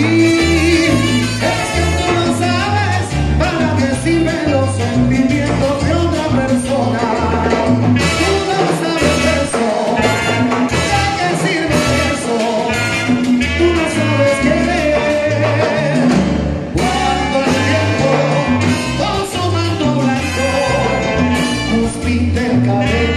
Es que tú no sabes para decirme los sentimientos de otra persona. Tú no sabes eso, para decirme eso. Tú no sabes quién es. Cuando el tiempo, con su manto blanco, nos pinte el cabello.